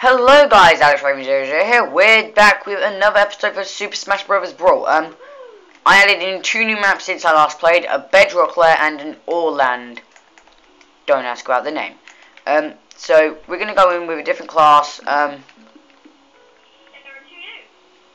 Hello guys, Alisa Raven here. We're back with another episode of Super Smash Bros. Brawl. Um, I added in two new maps since I last played, a Bedrock Lair and an Orland. Don't ask about the name. Um, so we're gonna go in with a different class. Um,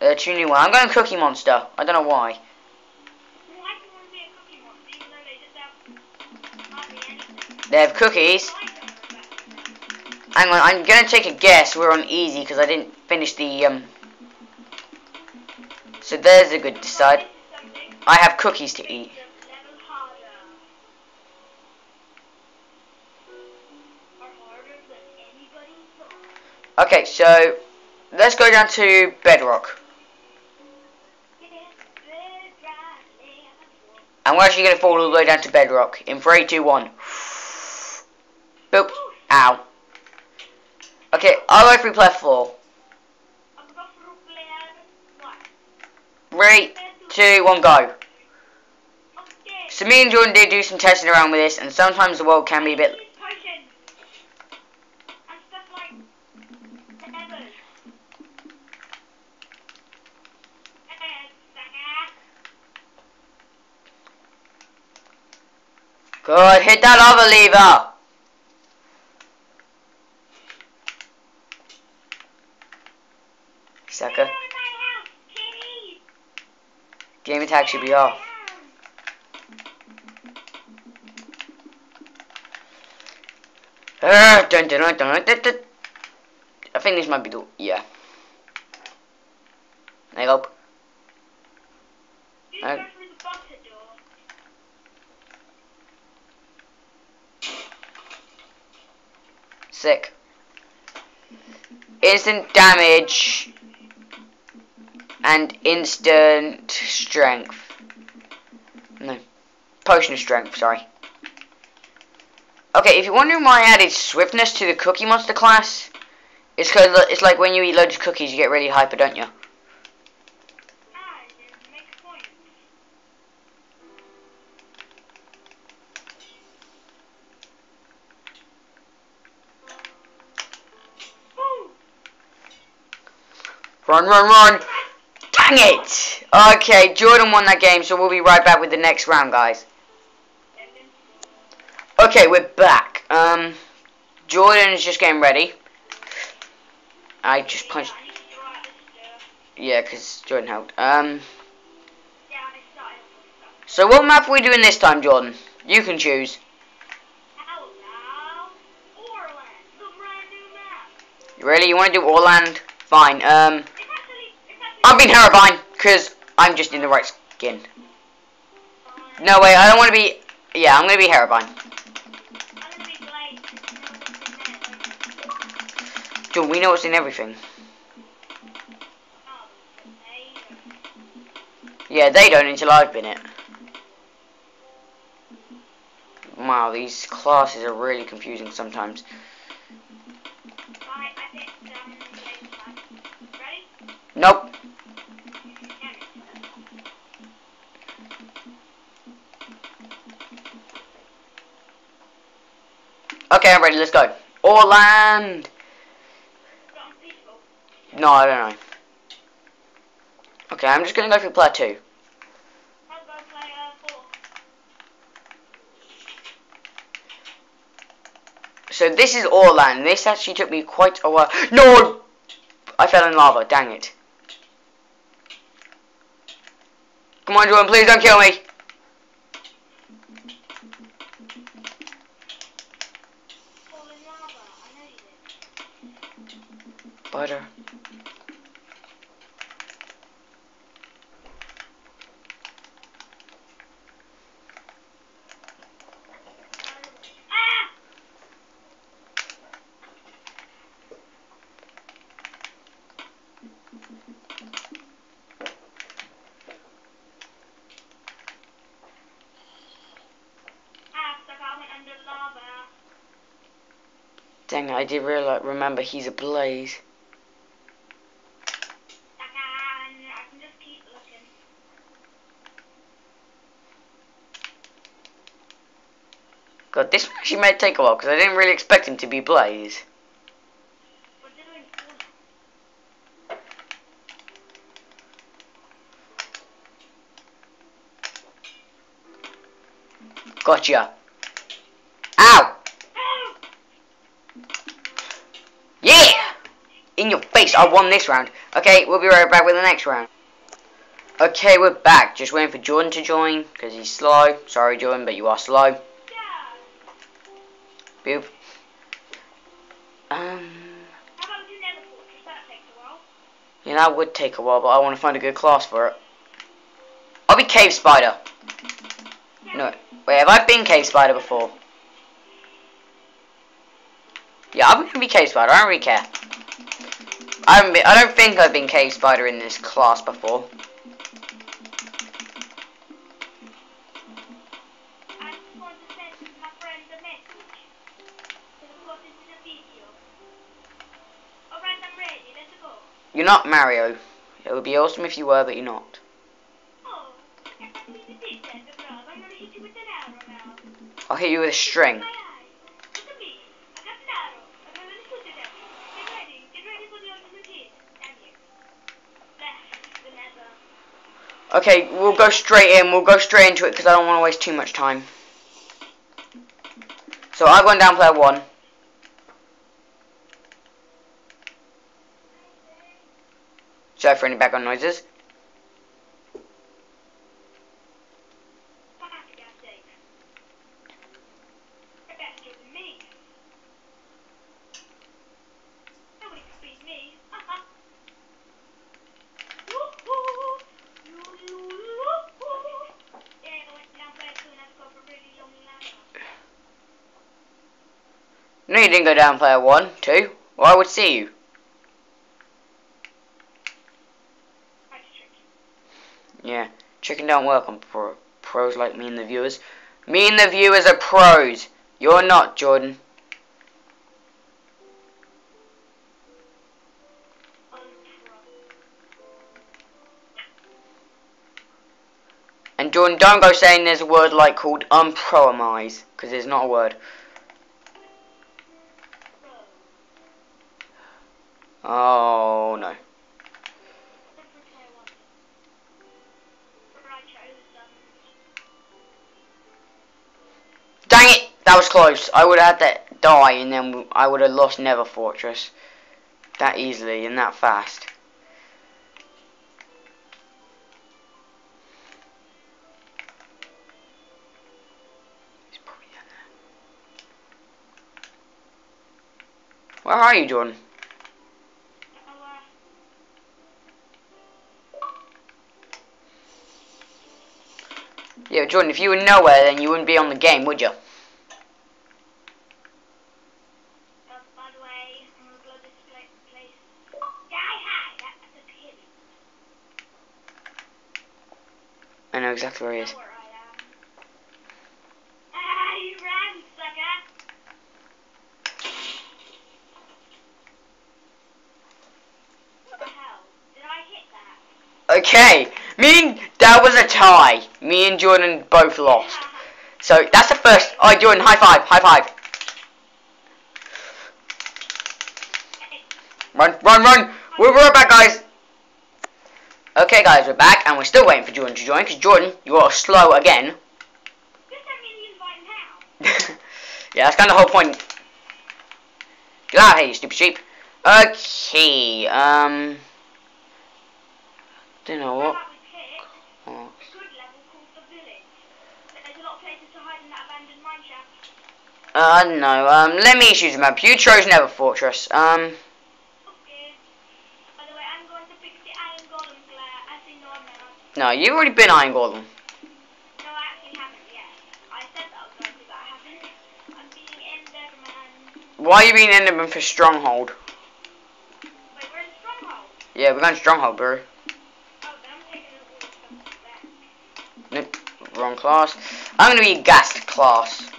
uh, two new one. I'm going Cookie Monster. I don't know why. They have cookies. Hang on, I'm gonna take a guess. We're on easy because I didn't finish the um. So there's a good decide. I have cookies to eat. Okay, so let's go down to bedrock. And we're actually going to fall all the way down to bedrock. In 3, 2, 1. Boop. Ow. Okay, I'll go through player 4. 3, 2, 1, go. So me and Jordan did do some testing around with this, and sometimes the world can be a bit... Good, hit that other lever! Sucker. Game attack should be off. Ah, dun. I think this might be the yeah. I hope. sick. Instant damage and instant strength. No, potion of strength. Sorry. Okay, if you're wondering why I added swiftness to the Cookie Monster class, it's because it's like when you eat loads of cookies, you get really hyper, don't you? Run, run, run! Dang it! Okay, Jordan won that game, so we'll be right back with the next round, guys. Okay, we're back. Um, Jordan is just getting ready. I just punched... Yeah, because Jordan helped. Um, so what map are we doing this time, Jordan? You can choose. Really? You want to do Orland? Fine. Um, I'm being Herobrine, because I'm just in the right skin. No, way, I don't want to be... Yeah, I'm going to be Herobrine. Dude, we know what's in everything. Yeah, they don't until I've been it. Wow, these classes are really confusing sometimes. Okay, I'm ready. Let's go. Orland. No, I don't know. Okay, I'm just gonna go for player two. So this is Orland. This actually took me quite a while. No! I fell in lava. Dang it. Come on, Jordan. Please don't kill me. Butter. Dang I did realize, remember he's a blaze. But this actually might take a while because I didn't really expect him to be Blaze. Gotcha. Ow! Yeah! In your face, I won this round. Okay, we'll be right back with the next round. Okay, we're back. Just waiting for Jordan to join, because he's slow. Sorry, Jordan, but you are slow. Boop. Um... Yeah, that would take a while, but I want to find a good class for it. I'll be Cave Spider. No, wait, have I been Cave Spider before? Yeah, I'm gonna be Cave Spider, I don't really care. I haven't been, I don't think I've been Cave Spider in this class before. You're not Mario. It would be awesome if you were, but you're not. I'll hit you with a string. Okay, we'll go straight in. We'll go straight into it because I don't want to waste too much time. So I've gone down player one. Sorry for any background noises. No, you didn't go down player one, two. Well, I would see you. Yeah, chicken don't work on pro pros like me and the viewers. Me and the viewers are pros. You're not, Jordan. And Jordan, don't go saying there's a word like called unproamize, because there's not a word. Oh no. Was close. I would have had to die and then I would have lost Nether Fortress. That easily and that fast. Where are you, Jordan? Yeah, Jordan, if you were nowhere, then you wouldn't be on the game, would you? I know exactly where he is. Okay, me and that was a tie. Me and Jordan both lost. So that's the first. Oh, Jordan, high five, high five. Run, run, run. We're right back, guys. Okay, guys, we're back, and we're still waiting for Jordan to join, because Jordan, you are slow again. yeah, that's kind of the whole point. Get out of here, you stupid sheep. Okay, um... Don't know what. Oh. Uh, I don't know. Um, let me choose a map. You chose Nether Fortress. Um. No, you've already been Iron Golem. No, I actually haven't yet. I said that I was going to, but I haven't. I'm being Enderman. Why are you being Enderman for Stronghold? Wait, we're in Stronghold? Yeah, we're going Stronghold, bro. Oh, nope, wrong class. I'm gonna be Ghast class.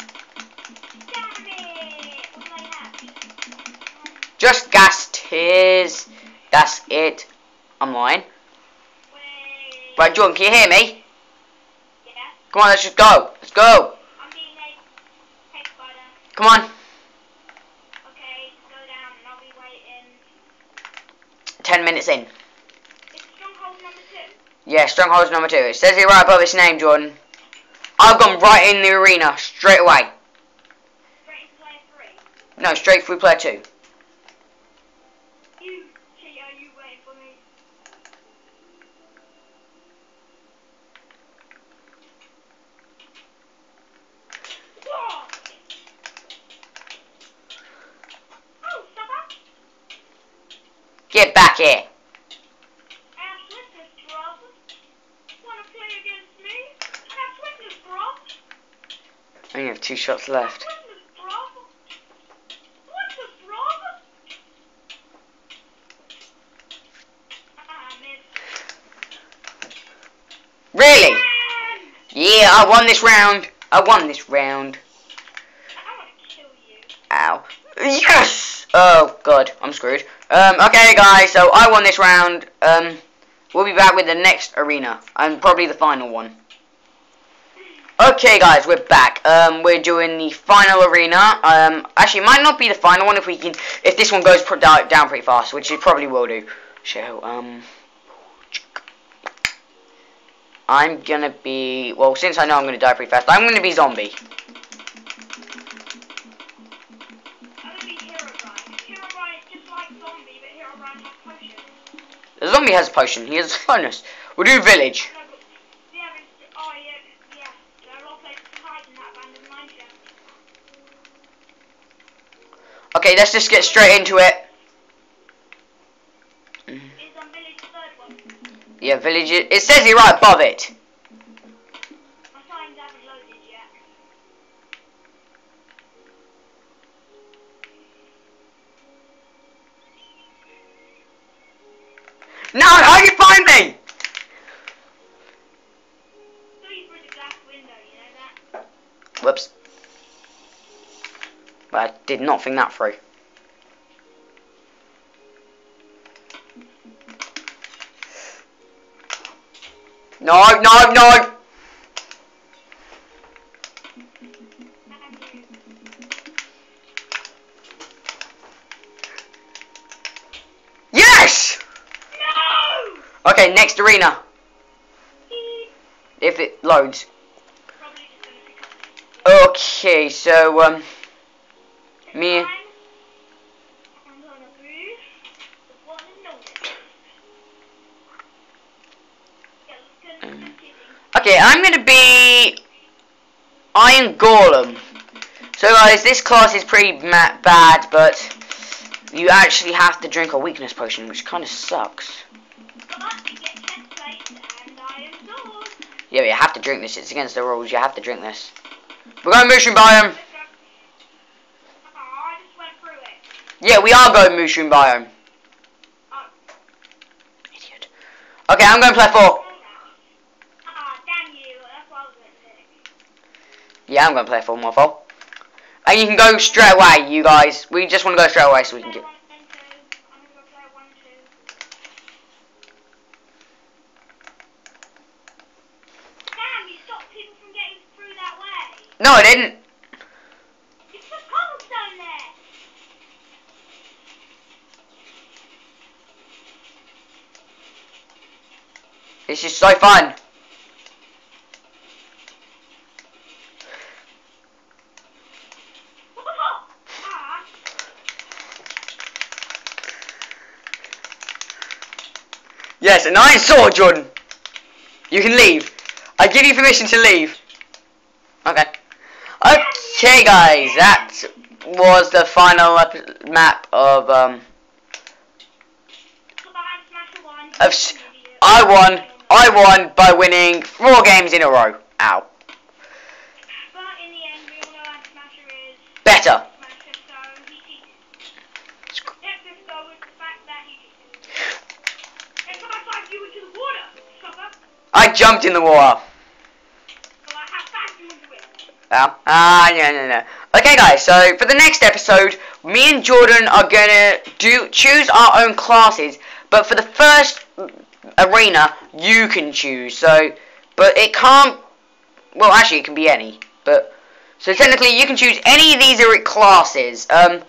Just Ghast tears. That's it. I'm lying. Right, John, can you hear me? Yeah. Come on, let's just go. Let's go. I'm being a Come on. Okay, go down and I'll be waiting. Ten minutes in. It's stronghold number two. Yeah, stronghold's number two. It says it right above its name, Jordan. I've gone right in the arena straight away. Straight into player three. No, straight through player two. You cheater, you wait for me. Whoa! Oh, stop up. Get back here. I have swiftness, bruv. Wanna play against me? I have swiftness, bruv. I only have two shots left. swiftness, bruv. Swiftness, bruv. Missed. Really? Yeah, I won this round. I won this round. I wanna kill you. Ow. Yes! Oh, God. I'm screwed. Um, okay, guys. So, I won this round. Um, we'll be back with the next arena. And probably the final one. Okay, guys. We're back. Um, we're doing the final arena. Um, actually, might not be the final one if we can... If this one goes down pretty fast, which it probably will do. So, um... I'm gonna be... Well, since I know I'm gonna die pretty fast, I'm gonna be zombie. Zombie has a potion. He has a bonus. We'll do village. No, but- Yeah, but, yeah, yeah. There are a lot of places to hide in that abandoned mine shaft. Okay, let's just get straight into it. Is on village the third one. Yeah, village. It says it right above it. Did not think that through. No, no, no. Yes. No! Okay, next arena. If it loads. Probably just gonna pick up. Okay, so um, Me- okay, I'm gonna be Iron Golem. So guys, this class is pretty bad, but you actually have to drink a weakness potion, which kind of sucks. Yeah, but you have to drink this. It's against the rules. You have to drink this. We're going mushroom biome. Let's go. Oh, I just went through it. Yeah, we are going mushroom biome. Oh, Idiot. Okay, I'm going to play four. Ah, damn you. That's what I was gonna say. Yeah, I'm going to play four, Morpho. And you can go straight away, you guys. We just want to go straight away so we can Play get... one and two. I'm gonna go play one, two. Damn, you stopped people from getting through that way. No, I didn't. You put cobblestone there. This is so fun. Yes, an iron sword, Jordan. You can leave. I give you permission to leave. Okay. Okay, guys, that was the final map of um. goodbye, Smasher one. Of s- You idiot. I won. I won by winning four games in a row. Ow. But in the end, we all know how Better. Smasher, so he cheated. Let's just go with the fact that he cheated. If I find you into the water, sucker, I jumped in the water. well, I have you into it. Ow. Ah, no, no, no. Okay, guys. So for the next episode, me and Jordan are gonna do choose our own classes. But for the first arena, you can choose. So, but it can't. Well, actually, it can be any. But so technically, you can choose any of these classes. Um,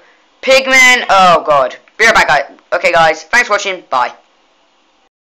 Pigman. Oh God. Be right back, guys. Okay, guys. Thanks for watching. Bye.